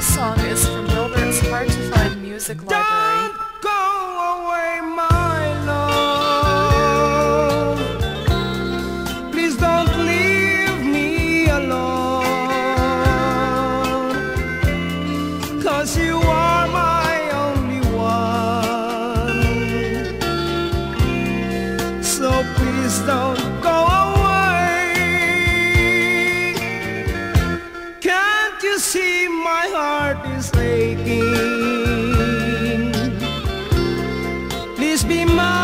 This song is from Gilbert's Hard to Find Music Library. heart is aching. Please be mine.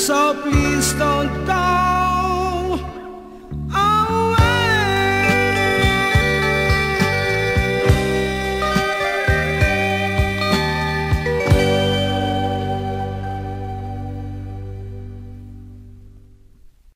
So please don't die.